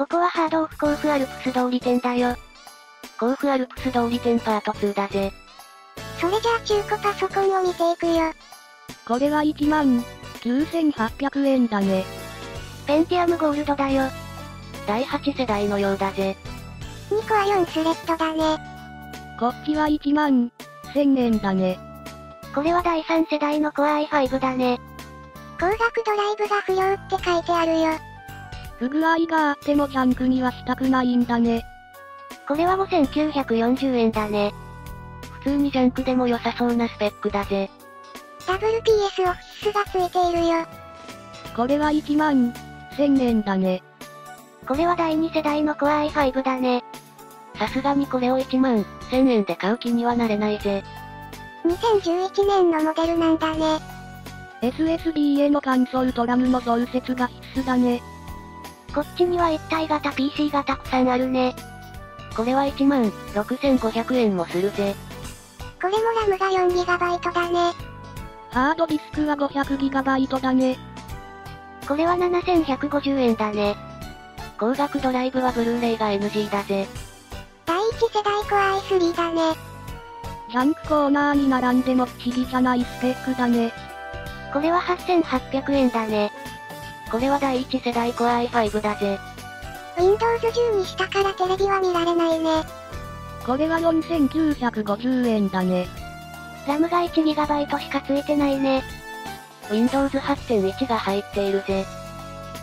ここはハードオフ甲府アルプス通り店だよ。甲府アルプス通り店パート2だぜ。それじゃあ中古パソコンを見ていくよ。これは1万9800円だね。ペンティアムゴールドだよ。第8世代のようだぜ。2個は4スレッドだね。こっちは1万1000円だね。これは第3世代の Core i5 だね。光学ドライブが不良って書いてあるよ。不具合があってもジャンクにはしたくないんだね。これは5940円だね。普通にジャンクでも良さそうなスペックだぜ。ダブル PS オフィスがついているよ。これは1万1000円だね。これは第2世代の Core i5 だね。さすがにこれを1万1000円で買う気にはなれないぜ。2011年のモデルなんだね。SSD へのカンソルトラムの増設が必須だね。こっちには一体型 PC がたくさんあるね。これは1万6500円もするぜ。これもラムが 4GB だね。ハードディスクは 500GB だね。これは7150円だね。光学ドライブはブルーレイが NG だぜ。第1世代 Core i3 だね。ジャンクコーナーに並んでも不思議じゃないスペックだね。これは8800円だね。これは第1世代 Core i5 だぜ。Windows 10にしたからテレビは見られないね。これは4950円だね。ラムが 1GB しかついてないね。Windows 8.1が入っているぜ。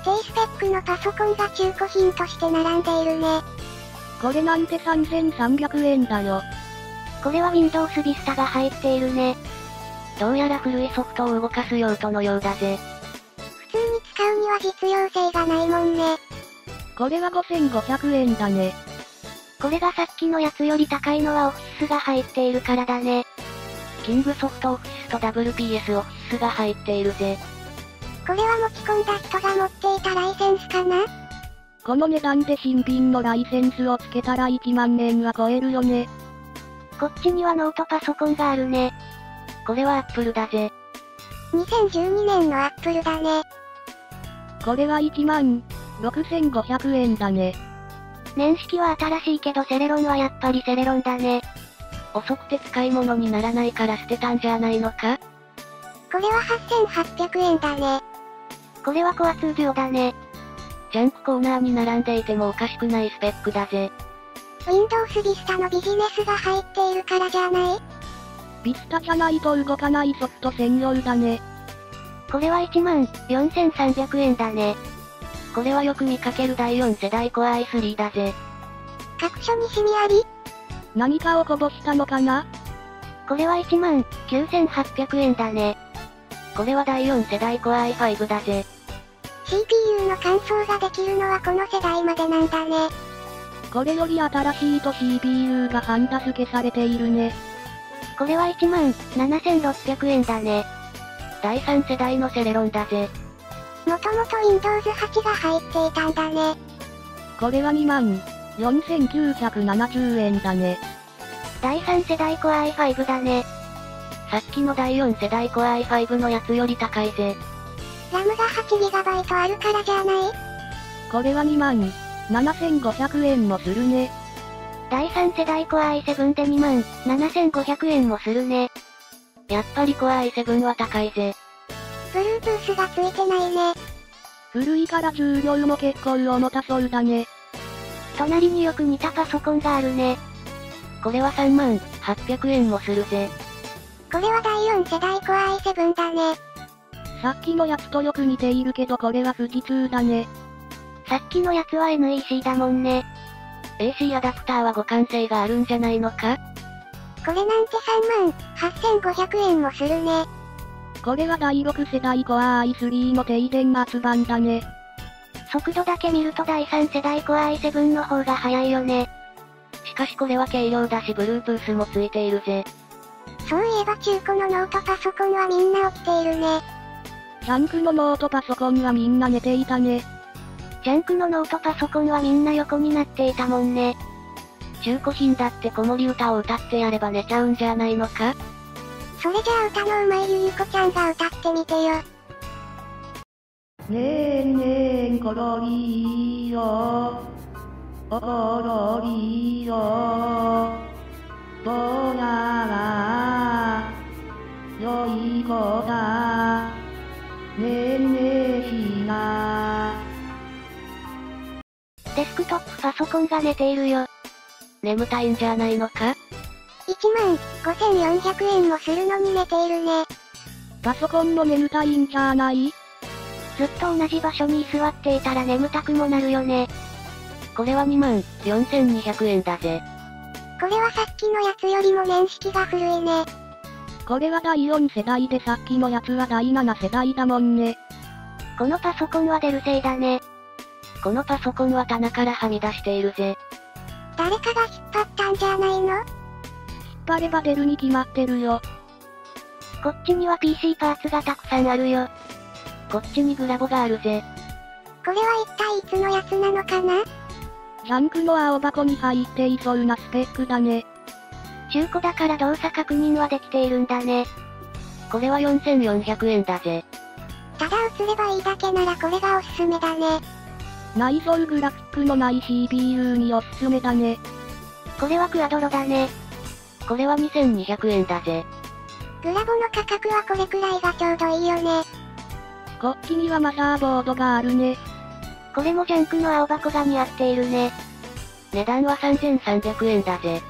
低スペックのパソコンが中古品として並んでいるね。これなんて3300円だよ。これは Windows Vista が入っているね。どうやら古いソフトを動かす用途のようだぜ。には実用性がないもんね。これは5500円だね。これがさっきのやつより高いのはオフィスが入っているからだね。キングソフトオフィスと WPS オフィスが入っているぜ。これは持ち込んだ人が持っていたライセンスかな？この値段で新品のライセンスをつけたら1万円は超えるよね。こっちにはノートパソコンがあるね。これは Apple だぜ。2012年の Apple だね。これは1万6500円だね。年式は新しいけどセレロンはやっぱりセレロンだね。遅くて使い物にならないから捨てたんじゃないのか？これは8800円だね。これはコア通常だね。ジャンクコーナーに並んでいてもおかしくないスペックだぜ。Windows Vista のビジネスが入っているからじゃない？ビスタじゃないと動かないソフト専用だね。これは1万4300円だね。これはよく見かける第4世代 Core i3 だぜ。各所にシミあり何かをこぼしたのかな？これは1万9800円だね。これは第4世代 Core i5 だぜ。CPU の乾燥ができるのはこの世代までなんだね。これより新しいと CPU がハンダ付けされているね。これは1万7600円だね。第3世代のセレロンだぜ。もともと Windows 8が入っていたんだね。これは2万4970円だね。第3世代 Core i5 だね。さっきの第4世代 Core i5 のやつより高いぜ。ラムが 8GB あるからじゃない？これは2万7500円もするね。第3世代 Core i7 で2万7500円もするね。やっぱり Core i7 は高いぜ。Bluetooth がついてないね。古いから重量も結構重たそうだね。隣によく似たパソコンがあるね。これは3万800円もするぜ。これは第4世代 Core i7 だね。さっきのやつとよく似ているけどこれは富士通だね。さっきのやつは NEC だもんね。AC アダプターは互換性があるんじゃないのか？これなんて3万8500円もするね。これは第6世代 Core i3 の低電圧版だね。速度だけ見ると第3世代 Core i7 の方が速いよね。しかしこれは軽量だし Bluetooth もついているぜ。そういえば中古のノートパソコンはみんな起きているね。ジャンクのノートパソコンはみんな寝ていたね。ジャンクのノートパソコンはみんな横になっていたもんね。中古品だって子守歌を歌ってやれば寝ちゃうんじゃないのか？それじゃあ歌のうまいゆりこちゃんが歌ってみてよ。ねえねえころりーよ。おころりーよ。どうやら良い子だ。ねえねえしな。デスクトップパソコンが寝ているよ。眠たいんじゃないのか？1万5400円もするのに寝ているね。パソコンも眠たいんじゃない？ずっと同じ場所に居座っていたら眠たくもなるよね。これは2万4200円だぜ。これはさっきのやつよりも年式が古いね。これは第4世代でさっきのやつは第7世代だもんね。このパソコンはデル製だね。このパソコンは棚からはみ出しているぜ。誰かが引っ張ったんじゃないの？引っ張れば出るに決まってるよ。こっちには PC パーツがたくさんあるよ。こっちにグラボがあるぜ。これは一体いつのやつなのかな？ジャンクの青箱に入っていそうなスペックだね。中古だから動作確認はできているんだね。これは4400円だぜ。ただ映ればいいだけならこれがおすすめだね。内蔵グラフのない CPU におすすめだね。これはクアドロだね。これは2200円だぜ。グラボの価格はこれくらいがちょうどいいよね。こっちにはマザーボードがあるね。これもジャンクの青箱が似合っているね。値段は3300円だぜ。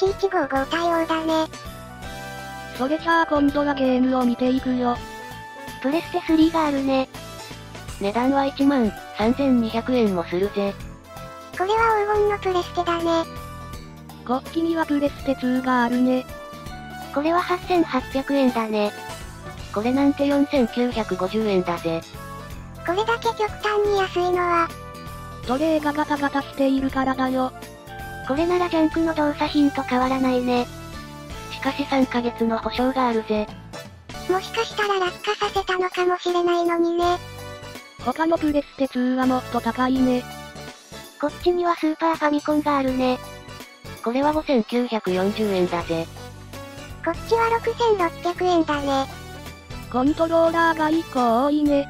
LGA1155 対応だね。それじゃあ今度はゲームを見ていくよ。プレステ3があるね。値段は1万3200円もするぜ。これは黄金のプレステだね。こっちにはプレステ2があるね。これは8800円だね。これなんて4950円だぜ。これだけ極端に安いのは、トレイがガタガタしているからだよ。これならジャンクの動作品と変わらないね。しかし3ヶ月の保証があるぜ。もしかしたら落下させたのかもしれないのにね。他のプレステ2はもっと高いね。こっちにはスーパーファミコンがあるね。これは5940円だぜ。こっちは6600円だね。コントローラーが1個多いね。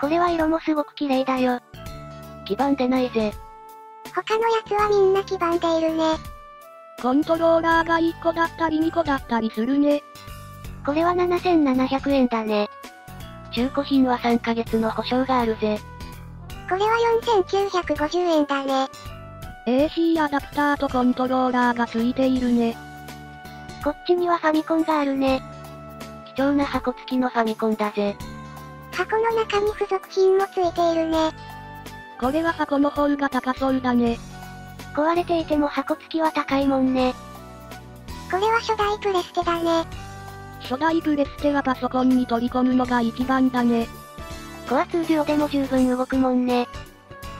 これは色もすごく綺麗だよ。基板出ないぜ。他のやつはみんな黄ばんでいるね。コントローラーが1個だったり2個だったりするね。これは7700円だね。中古品は3ヶ月の保証があるぜ。これは4950円だね。AC アダプターとコントローラーがついているね。こっちにはファミコンがあるね。貴重な箱付きのファミコンだぜ。箱の中に付属品もついているね。これは箱の方が高そうだね。壊れていても箱付きは高いもんね。これは初代プレステだね。初代プレステはパソコンに取り込むのが一番だね。コア通常でも十分動くもんね。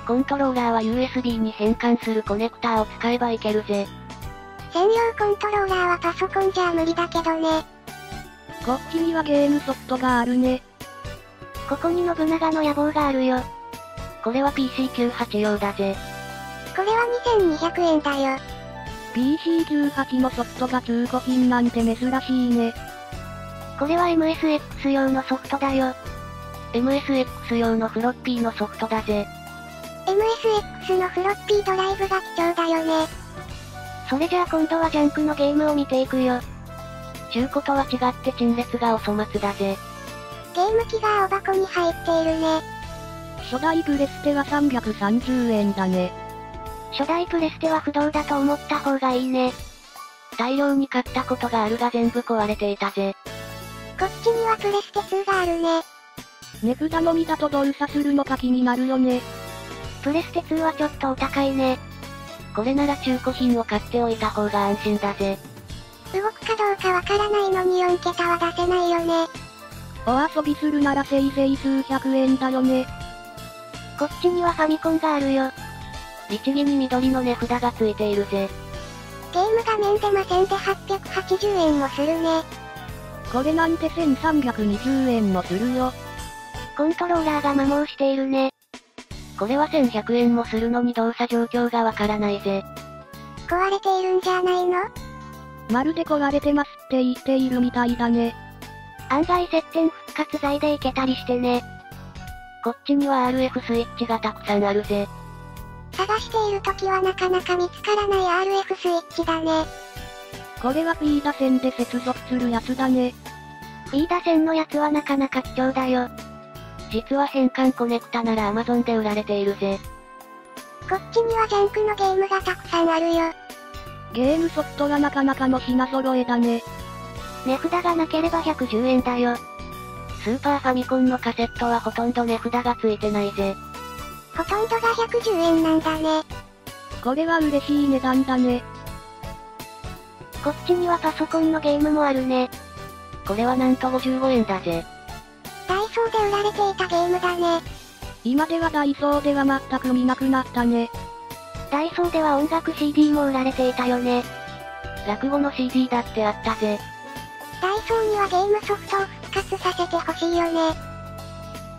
コントローラーは USB に変換するコネクターを使えばいけるぜ。専用コントローラーはパソコンじゃ無理だけどね。こっちにはゲームソフトがあるね。ここに信長の野望があるよ。これは PC98 用だぜ。これは2200円だよ。PC98 のソフトが中古品なんて珍しいね。これは MSX 用のソフトだよ。MSX 用のフロッピーのソフトだぜ。MSX のフロッピードライブが貴重だよね。それじゃあ今度はジャンクのゲームを見ていくよ。中古とは違って陳列がお粗末だぜ。ゲーム機が青箱に入っているね。初代プレステは330円だね。初代プレステは不動だと思った方がいいね。大量に買ったことがあるが全部壊れていたぜ。こっちにはプレステ2があるね。値札のみだと動作するのか気になるよね。プレステ2はちょっとお高いね。これなら中古品を買っておいた方が安心だぜ。動くかどうかわからないのに4桁は出せないよね。お遊びするならせいぜい数百円だよね。こっちにはファミコンがあるよ。律儀に緑の値札がついているぜ。ゲーム画面出ませんで880円もするね。これなんて1320円もするよ。コントローラーが摩耗しているね。これは1100円もするのに動作状況がわからないぜ。壊れているんじゃないの？まるで壊れてますって言っているみたいだね。案外接点振っ活剤でいけたりしてね。こっちには RF スイッチがたくさんあるぜ。探している時はなかなか見つからない RF スイッチだね。これは P 打線で接続するやつだね。P 打線のやつはなかなか貴重だよ。実は変換コネクタなら Amazon で売られているぜ。こっちにはジャンクのゲームがたくさんあるよ。ゲームソフトがなかなかの品揃えだね。値札がなければ110円だよ。スーパーファミコンのカセットはほとんど値札がついてないぜ。ほとんどが110円なんだね。これは嬉しい値段だね。こっちにはパソコンのゲームもあるね。これはなんと55円だぜ。ダイソーで売られていたゲームだね。今ではダイソーでは全く見なくなったね。ダイソーでは音楽 CD も売られていたよね。落語の CD だってあったぜ。ダイソーにはゲームソフトを復活させてほしいよね。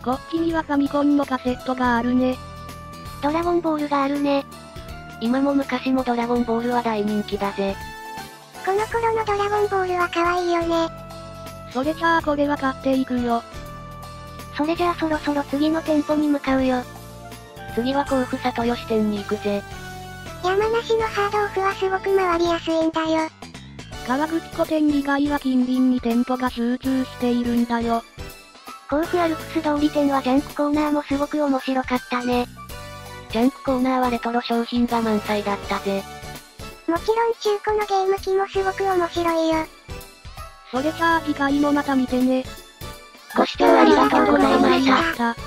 こっちにはファミコンのカセットがあるね。ドラゴンボールがあるね。今も昔もドラゴンボールは大人気だぜ。この頃のドラゴンボールは可愛いよね。それじゃあこれは買っていくよ。それじゃあそろそろ次の店舗に向かうよ。次は甲府里吉店に行くぜ。山梨のハードオフはすごく回りやすいんだよ。川口湖店以外は近隣に店舗が集中しているんだよ。甲府アルプス通り店はジャンクコーナーもすごく面白かったね。ジャンクコーナーはレトロ商品が満載だったぜ。もちろん中古のゲーム機もすごく面白いよ。それじゃあ次回もまた見てね。ご視聴ありがとうございました。した。